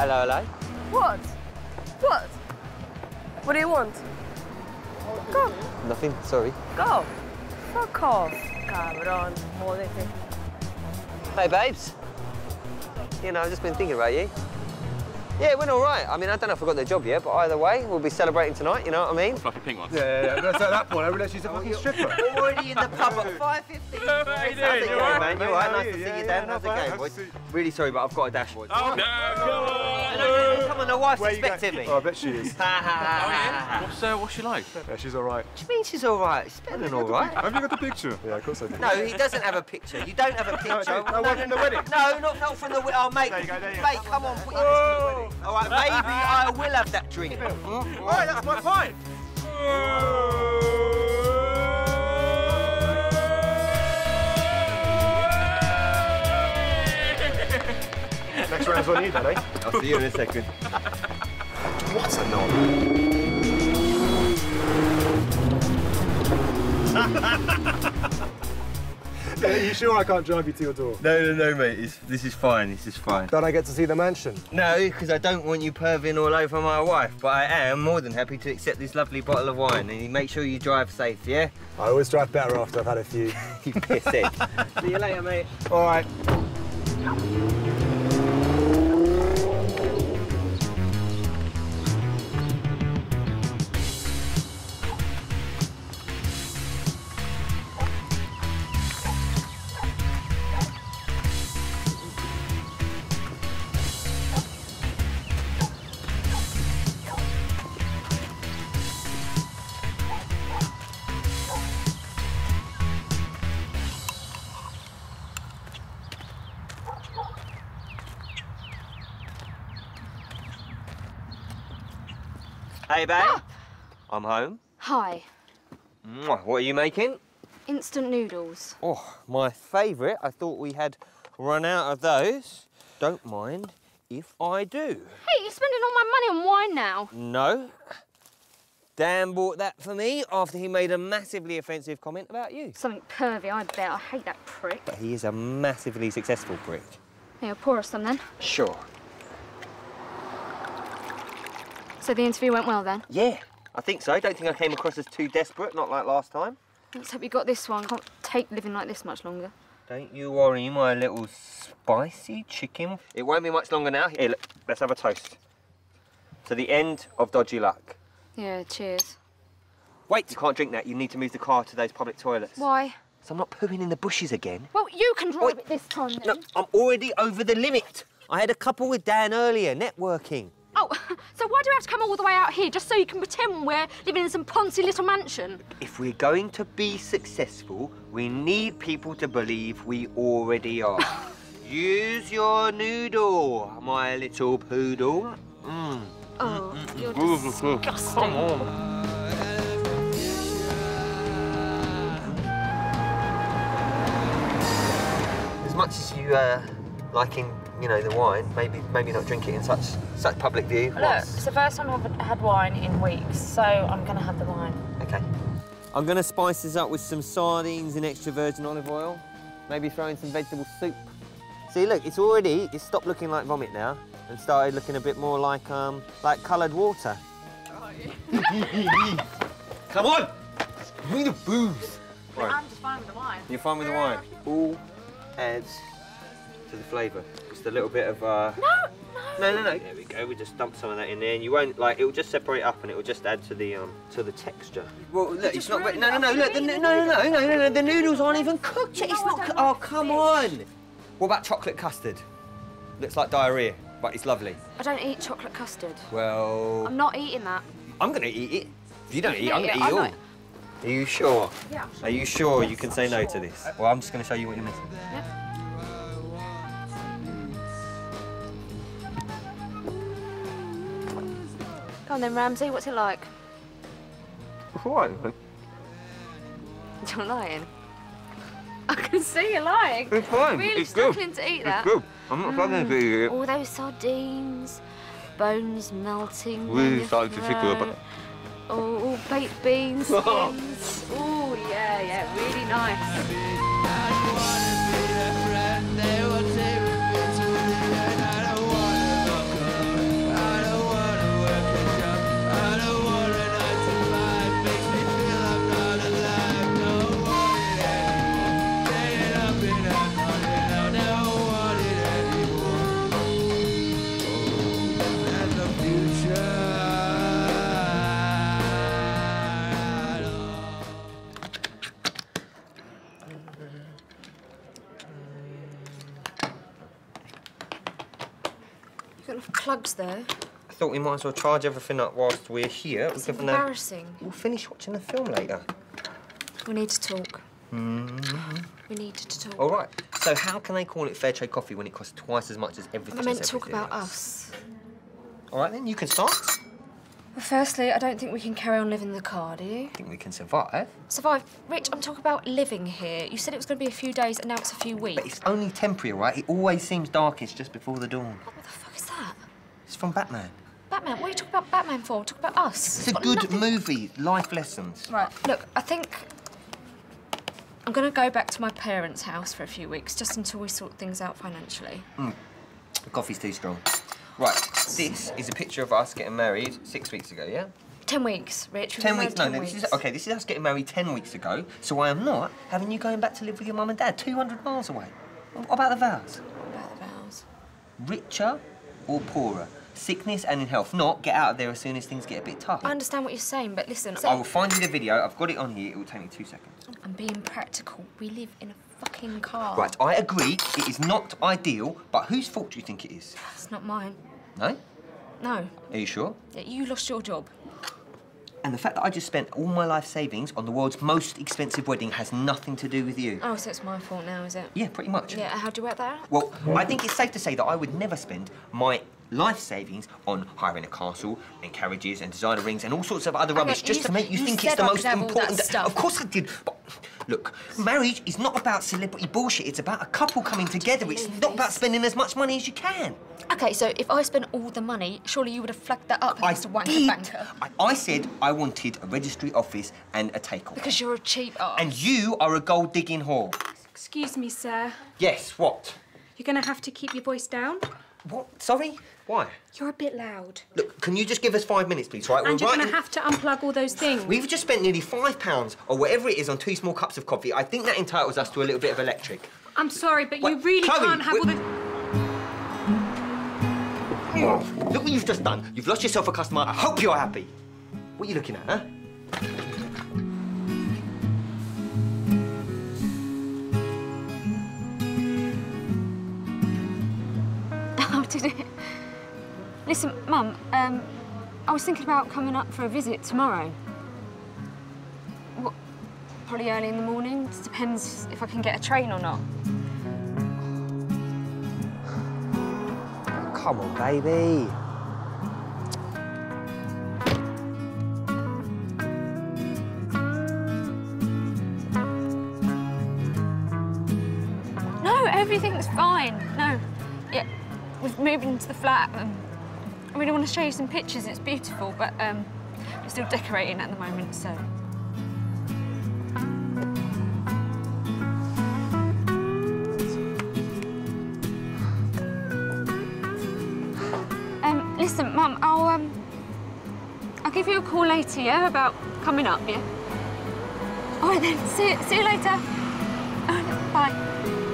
Hello, hello. What? What? What do you want? Go, Nothing, sorry. go. Fuck off, cabron. Jódete. Hey, babes. You know, I've just been thinking about you. Yeah, it went all right. I mean, I don't know if I got the job yet, but either way, we'll be celebrating tonight, you know what I mean? Fluffy pink ones. Yeah, yeah, yeah. That's at that point, I realised she's a fucking stripper. Already in the pub at 5.15. How you doing? How's it You going, all right, man? You all right? Nice to see you, Dan. How's it going, boys? to see you. Really sorry, but I've got a dash. Oh, no, come on, the wife's Where you going? expecting me. Oh, I bet she is. Oh. What's, uh, what's she like? Yeah, she's all right. What do you mean she's all right? She's better than all right. Have you got the picture? Yeah, of course I do. No, he doesn't have a picture. You don't have a picture. no, no, one from the wedding. No, not, not from the wedding. Oh, mate. There you go, there you go. Mate, come on. Put your Whoa! All right, maybe I will have that drink. All right, that's my fine. Next round's on you then, eh? I'll see you in a second. What's a nod? Are you sure I can't drive you to your door? No, no, no, mate. It's, this is fine. This is fine. Don't I get to see the mansion? No, because I don't want you perving all over my wife. But I am more than happy to accept this lovely bottle of wine. And you make sure you drive safe, yeah? I always drive better after I've had a few. You pisshead. see you later, mate. All right. Hey, babe. Ah! I'm home. Hi. What are you making? Instant noodles. Oh, my favourite. I thought we had run out of those. Don't mind if I do. Hey, you're spending all my money on wine now. No. Dan bought that for me after he made a massively offensive comment about you. Something pervy, I bet. I hate that prick. But he is a massively successful prick. Here, pour us some then. Sure. So the interview went well then? Yeah, I think so. Don't think I came across as too desperate, not like last time. Let's hope you got this one. Can't take living like this much longer. Don't you worry, my little spicy chicken. It won't be much longer now. Here, look, let's have a toast. To the end of dodgy luck. Yeah, cheers. Wait, you can't drink that. You need to move the car to those public toilets. Why? So I'm not pooing in the bushes again. Well, you can drive Wait. it this time No. I'm already over the limit. I had a couple with Dan earlier, networking. So why do we have to come all the way out here just so you can pretend we're living in some poncy little mansion? If we're going to be successful, we need people to believe we already are. Use your noodle, my little poodle. Mm. Oh, you're Come disgusting. on. As much as you uh, liking, you know, the wine, maybe maybe not drink it in such such public view. Look, once. it's the first time I've had wine in weeks, so I'm gonna have the wine. Okay. I'm gonna spice this up with some sardines and extra virgin olive oil. Maybe throw in some vegetable soup. See, look, it's already, it's stopped looking like vomit now and started looking a bit more like, um, like coloured water. Come on! Give me the booze. Right, I'm just fine with the wine. you're fine with the wine? All adds to the flavour. Just a little bit of, uh... No, No, no, no. There we go. We just dump some of that in there, and you won't like. It will just separate up, and it will just add to the um to the texture. Well, look, it's not. ruined No, no, no. Look, the, no, no, no, no, no, no. The noodles aren't even cooked yet. It's not. oh, come on. What about chocolate custard? Looks like diarrhea, but it's lovely. I don't eat chocolate custard. Well, I'm not eating that. I'm gonna eat it. If you don't eat, I'm gonna eat I'm all. Are you sure? Yeah. Are you sure you can say no to this? Well, I'm just gonna show you what you're missing. Yep. Go on then, Ramsay. What's it like? It's all right, man. You're lying. I can see you lying. It's fine. Really it's good. to eat It's good. I'm not struggling to eat it. Mm. All those sardines, bones melting. Really starting to tickle a bit. Oh, all baked beans, skins. oh, yeah, yeah, really nice. Enough plugs there. I thought we might as well charge everything up whilst we're here. It's uh, embarrassing. We'll finish watching the film later. We need to talk. We need to talk. All right. So how can they call it fair trade coffee when it costs twice as much as everything? I meant to talk about else? us. All right, then you can start. Well, firstly, I don't think we can carry on living in the car, do you? I think we can survive. Survive. Rich, I'm talking about living here. You said it was going to be a few days, and now it's a few weeks. But it's only temporary, right? It always seems darkest just before the dawn. What the fuck? It's from Batman. Batman? What are you talking about Batman for? Talk about us. It's a good nothing- movie, life lessons. Right, look, I think I'm going to go back to my parents' house for a few weeks, just until we sort things out financially. Mm. The coffee's too strong. Right, this is a picture of us getting married six weeks ago, yeah? Ten weeks, Rich. Ten weeks? No, 10 no, this is okay. This is us getting married ten weeks ago. So I am not having you going back to live with your mum and dad, two hundred miles away. What about the vows? What about the vows. Richer or poorer? Sickness and in health. Not get out of there as soon as things get a bit tough. I understand what you're saying, but listen, I will find you the video. I've got it on here. It will take me two seconds. I'm being practical. We live in a fucking car. Right, I agree. It is not ideal, but whose fault do you think it is? It's not mine. No? No. Are you sure? Yeah, You lost your job. And the fact that I just spent all my life savings on the world's most expensive wedding has nothing to do with you. Oh, so it's my fault now, is it? Yeah, pretty much. Yeah, how'd you work that out? Well, I think it's safe to say that I would never spend my life savings on hiring a castle and carriages and designer rings and all sorts of other rubbish just you- to make you, you think it's the most could that important. stuff. Of course I did. But look, marriage is not about celebrity bullshit. It's about a couple coming together. It's not about spending as much money as you can. Okay, so if I spent all the money, surely you would have flagged that up I as a wanker did. banker. I, I said I wanted a registry office and a takeover. Because you're a cheap ass. And you are a gold digging whore. Excuse me, sir. Yes, what? You're gonna have to keep your voice down. What? Sorry? Why? You're a bit loud. Look, can you just give us five minutes, please, right? And We're you're right gonna in- have to unplug all those things. We've just spent nearly five pounds or whatever it is on two small cups of coffee. I think that entitles us to a little bit of electric. I'm sorry, but Wait, you really Chloe, can't have we- all the. Look what you've just done. You've lost yourself a customer. I hope you're happy. What are you looking at, huh? Did it? Listen, Mum, um, I was thinking about coming up for a visit tomorrow. What, probably early in the morning. It depends if I can get a train or not. Come on, baby. No, everything's fine. No, yeah, we've moved into the flat. Um, I really want to show you some pictures. It's beautiful, but um, we're still decorating at the moment, so. Um, listen, Mum, I'll um, I'll give you a call later, yeah, about coming up, yeah. All right then. See see you later. Bye.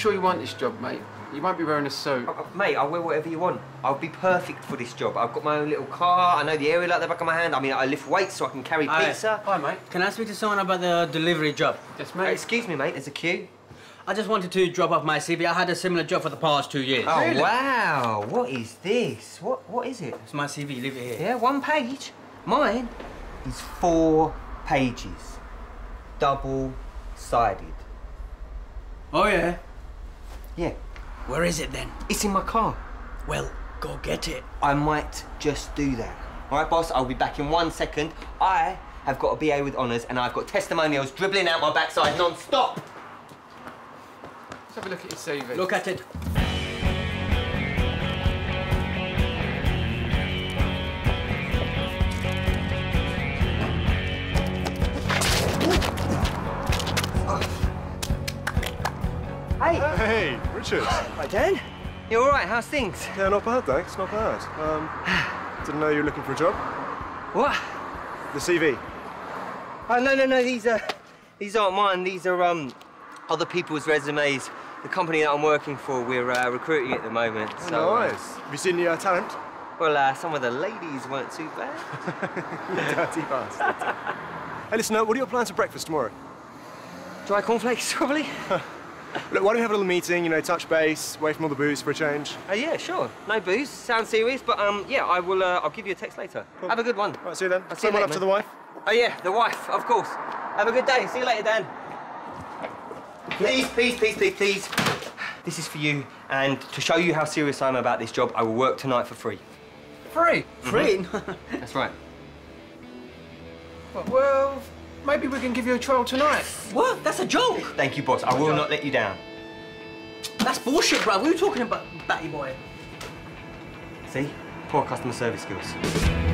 Sure you want this job, mate? You won't be wearing a suit. Uh, Mate, I'll wear whatever you want. I'll be perfect for this job. I've got my own little car. I know the area like the back of my hand. I mean, I lift weights so I can carry Hi. pizza. Hi, mate. Can I speak to someone about the delivery job? Yes, Uh, mate. excuse me, mate. There's a queue. I just wanted to drop off my CV. I had a similar job for the past two years. Oh wow! What is this? What What is it? It's my CV. Leave it here. Yeah, one page. Mine is four pages, double-sided. Oh yeah. Yeah, Where is it then? it's in my car. Well, go get it. I might just do that. All right, boss. I'll be back in one second. I have got a BA with honours, and I've got testimonials dribbling out my backside non-stop. Let's have a look at your CV. Look at it. Hey, Hey, Richard. hi Dan. You all right? How's things? Yeah, not bad, thanks. Not bad. Um, didn't know you were looking for a job. What? The CV. Oh no no no! These are These aren't mine. These are um, other people's resumes. The company that I'm working for, we're uh, recruiting at the moment. So, uh, nice. Have you seen the uh, talent? well, uh, some of the ladies weren't too bad. Dirty bastard. hey, listen, uh, what are your plans for breakfast tomorrow? Dry cornflakes, probably. Look, why don't we have a little meeting, you know, touch base, away from all the booze for a change? Oh yeah, sure. No booze. Sounds serious, but um, yeah, I will. Uh, I'll give you a text later. Have a good one. All right, see you then. I'll see Say you later, up to the wife. Oh yeah, the wife, of course. Have a good day. See you later, Dan. Please, please, please, please, please. This is for you, and to show you how serious I am about this job, I will work tonight for free. Free? Free? That's right. Well, maybe we can give you a trial tonight. what? That's a joke. Thank you, boss. I will not let you down. That's bullshit, bro. What are you talking about, batty boy? See? Poor customer service skills.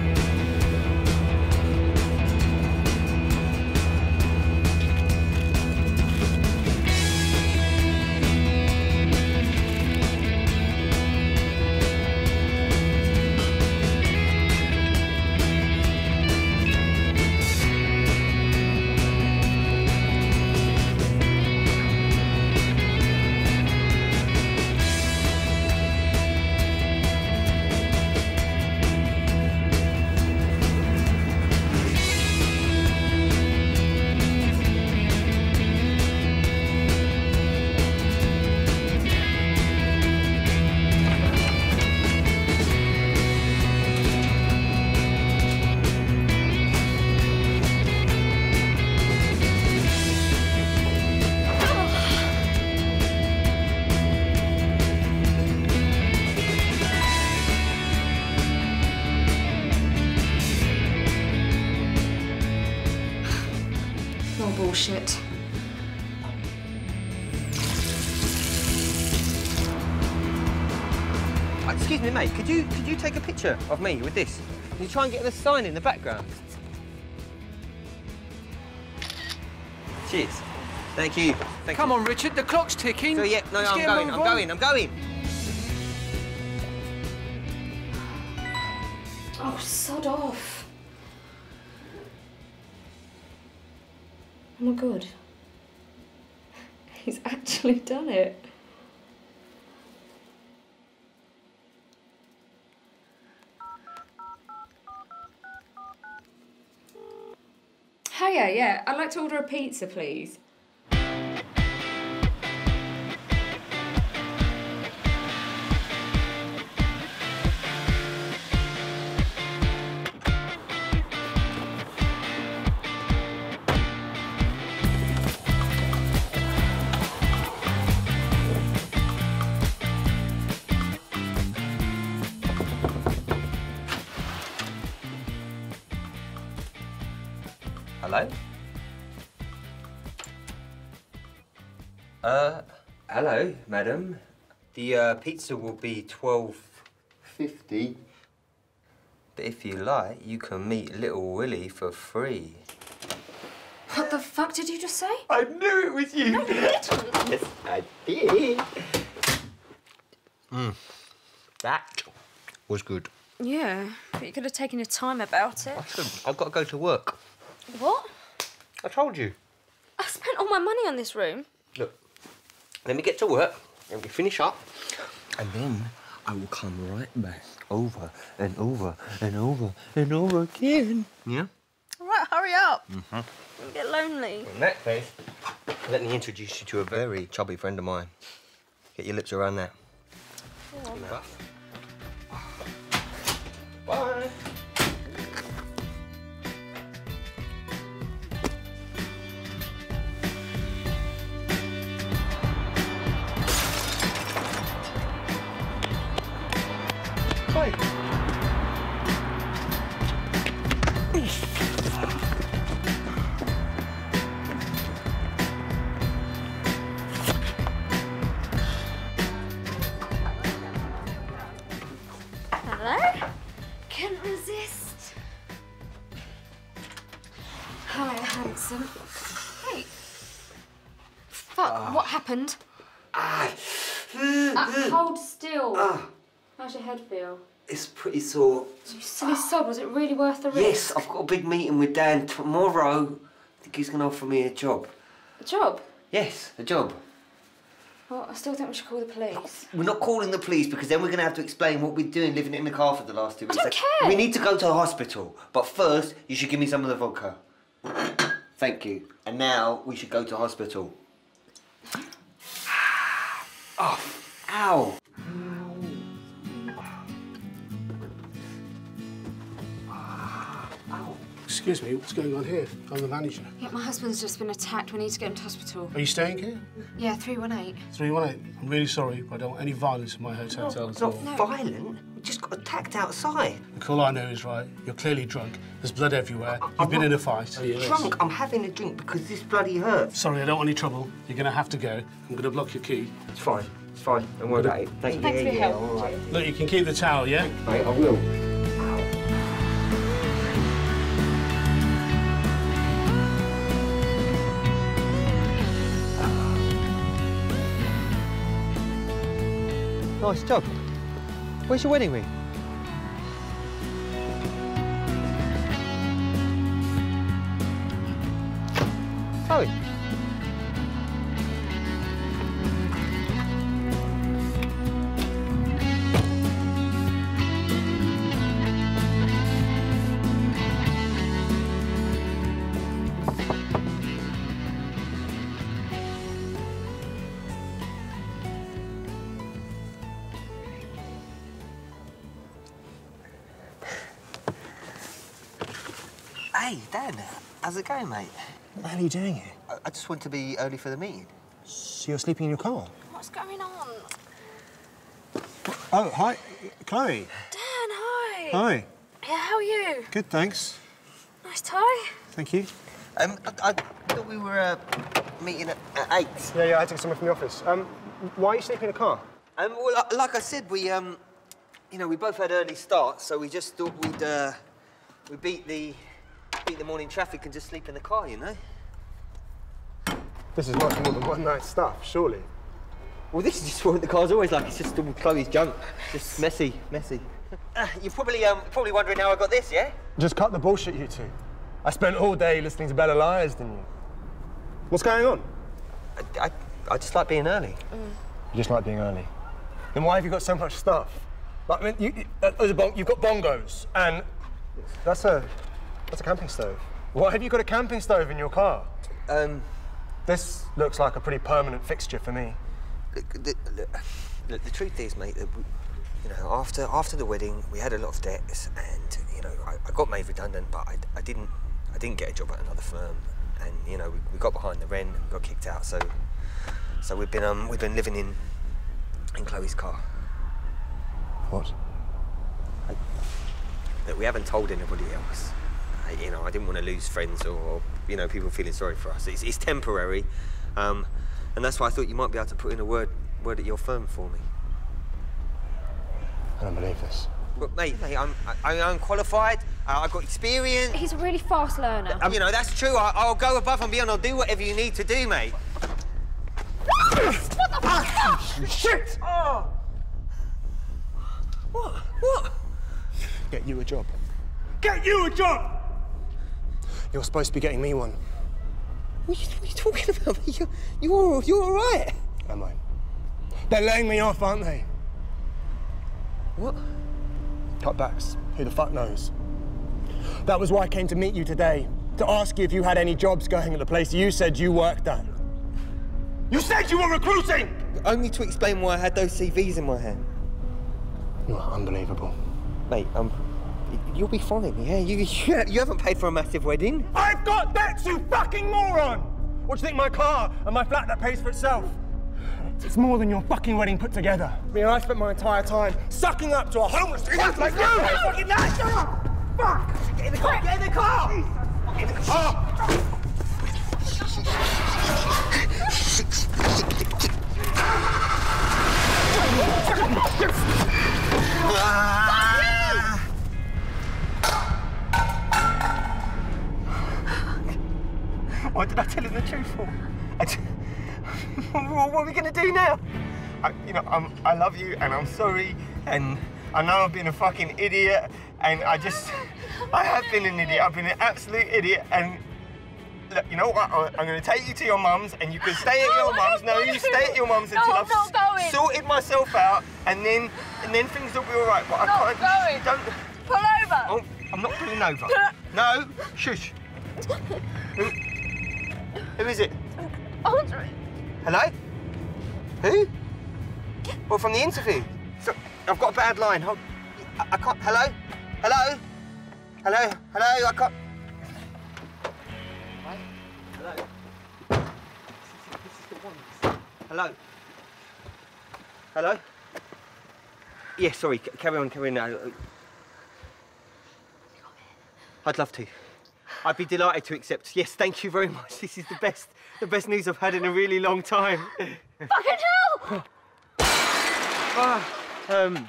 Bullshit. Uh, Excuse me, mate. Could you could you take a picture of me with this? Can you try and get the sign in the background? Cheers. Thank you. Thank Come you. on, Richard, the clock's ticking. So yeah, no, Let's I'm get a going. I'm going. I'm going. Oh, sod off. My god. He's actually done it. Hiya, yeah, I'd like to order a pizza, please. Madam. The uh, pizza will be twelve fifty. But if you like, you can meet Little Willie for free. What the fuck did you just say? I knew it was you. yes, I did. Mm. That was good. Yeah, but you could have taken your time about it. I should. I've got to go to work. What? I told you. I spent all my money on this room. Look, let me get to work and we finish up, and then I will come right back over and over and over and over again. Yeah? All right, hurry up. Mm-hmm. I'm a bit lonely. In that case, let me introduce you to a very chubby friend of mine. Get your lips around that. Now. Handsome. Hey. Fuck, what happened? Uh, hold still. How's your head feel? It's pretty sore. You silly sod, was it really worth the risk? Yes, I've got a big meeting with Dan tomorrow. I think he's going to offer me a job. A job? Yes, a job. Well, I still think we should call the police. We're not calling the police because then we're going to have to explain what we're doing living in the car for the last two weeks. I don't care. We need to go to the hospital. But first, you should give me some of the vodka. Thank you. And now we should go to hospital. Oh, ow. Ow. Excuse me, what's going on here? I'm the manager. Yeah, my husband's just been attacked. We need to get him to hospital. Are you staying here? Yeah, 318. 318. I'm really sorry, but I don't want any violence in my hotel at It's all. not violent. We just got attacked outside. Look, all I know is, right, you're clearly drunk. There's blood everywhere. You've been in a fight. Oh, drunk. I'm having a drink because this bloody hurts. Sorry, I don't want any trouble. You're going to have to go. I'm going to block your key. It's fine. It's fine. Don't worry about it. Thank you. Thanks for your yeah, help. all right. Look, you can keep the towel, yeah? Mate, I will. Nice job. Where's your wedding ring? Chloe. How's it going, mate? What the hell are you doing here? I, I just want to be early for the meeting. So you're sleeping in your car? What's going on? Oh, hi. Chloe. Dan, hi. Hi. Yeah, how are you? Good, thanks. Nice tie. Thank you. Um, I, I thought we were uh, meeting at, at eight. Yeah, yeah, I had to get someone from the office. Um, why are you sleeping in a car? Um, well, like, like I said, we um, you know, we both had early starts, so we just thought we'd uh, we beat the beat the morning traffic and just sleep in the car, you know. This is much more than one night stuff, surely. Well, this is just what the car's always like. It's just all Chloe's junk, just messy, messy. Uh, you're probably um, probably wondering how I got this, yeah? Just cut the bullshit, you two. I spent all day listening to better liars than you. What's going on? I, I, I just like being early. You just like being early. Then why have you got so much stuff? Like, I mean, you, you, uh, there's a bon- you've got bongos, and that's a that's a camping stove. Why have you got a camping stove in your car? Um, This looks like a pretty permanent fixture for me. Look, the, look, look, the truth is, mate, that we, you know, after after the wedding, we had a lot of debts, and you know, I, I got made redundant, but I, I didn't I didn't get a job at another firm, and you know, we, we got behind the rent, got kicked out, so so we've been um we've been living in in Chloe's car. What? Look, we haven't told anybody else. I, you know, I didn't want to lose friends or, or you know people feeling sorry for us. It's, it's temporary, um, and that's why I thought you might be able to put in a word word at your firm for me. I don't believe this. But mate, mate I'm I, I'm qualified. Uh, I've got experience. He's a really fast learner. Um, you know that's true. I, I'll go above and beyond. I'll do whatever you need to do, mate. What the Shit! Oh. What? What? Get you a job. Get you a job! You're supposed to be getting me one. What are you, what are you talking about? mate? You, you're you're all right. Am I? They're laying me off, aren't they? What? Cutbacks. Who the fuck knows? That was why I came to meet you today. To ask you if you had any jobs going at the place you said you worked at. You said you were recruiting! Only to explain why I had those CVs in my hand, You're unbelievable. mate. Um, y- you'll be fine. Yeah, you you, you haven't paid for a massive wedding. I've got debts, you fucking moron! What do you think my car and my flat that pays for itself? It's more than your fucking wedding put together. I mean, I spent my entire time sucking up to a homeless idiot like you! Fucking that! Shut up! Fuck! Get in the car! Get in the car! Get in the car! Why did I tell him the truth for? I what are we gonna do now? I, you know, I'm, I love you and I'm sorry and I know I've been a fucking idiot and I just, I have been an idiot. I've been an absolute idiot and look, you know what? I- I'm going to take you to your mum's, and you can stay at your mum's. No, you to. stay at your mum's until I'm I've going. sorted myself out, and then and then things will be all right. But I Not can't. going. Don't. Pull over. Oh, I'm not pulling over. No, shush. Who, is it? Audrey. Hello? Who? Well, from the interview. So, I've got a bad line. Hold. I, I can't. Hello? Hello? Hello? Hello? I can't. Hello? Hello? Hello? Yeah, sorry. Carry on, carry on now. I'd love to. I'd be delighted to accept. Yes, thank you very much. This is the best, the best news I've had in a really long time. Fucking hell! Ah, um,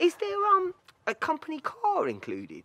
is there um a company car included?